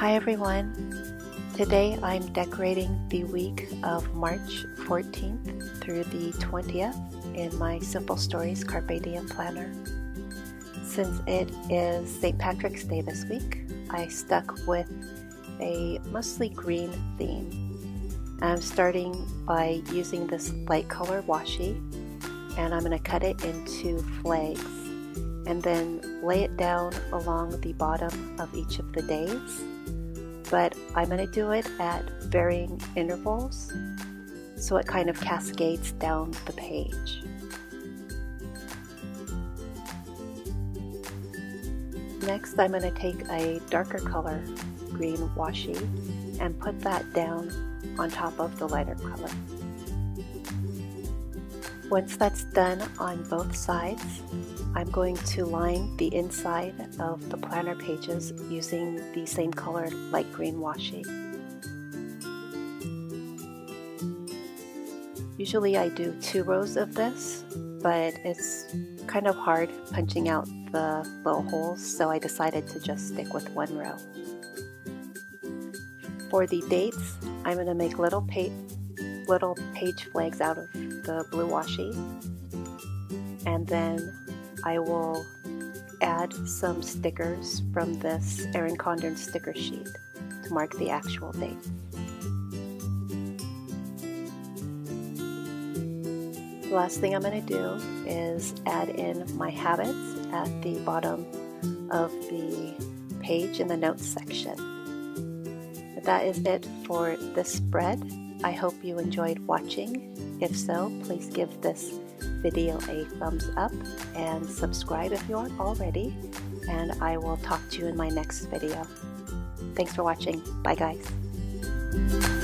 Hi everyone. Today I'm decorating the week of March 14th through the 20th in my Simple Stories Carpe Diem planner. Since it is St. Patrick's Day this week, I stuck with a mostly green theme. I'm starting by using this light color washi and I'm going to cut it into flags and then lay it down along the bottom of each of the days. But I'm going to do it at varying intervals so it kind of cascades down the page. Next, I'm going to take a darker color, green washi, and put that down on top of the lighter color. Once that's done on both sides, I'm going to line the inside of the planner pages using the same color light green washi. Usually I do two rows of this, but it's kind of hard punching out the little holes, so I decided to just stick with one row. For the dates, I'm going to make little, pa little page flags out of the blue washi. And then I will add some stickers from this Erin Condren sticker sheet to mark the actual date. The last thing I'm going to do is add in my habits at the bottom of the page in the notes section. But that is it for this spread. I hope you enjoyed watching. If so, please give this video a thumbs up and subscribe if you aren't already. And I will talk to you in my next video. Thanks for watching. Bye guys.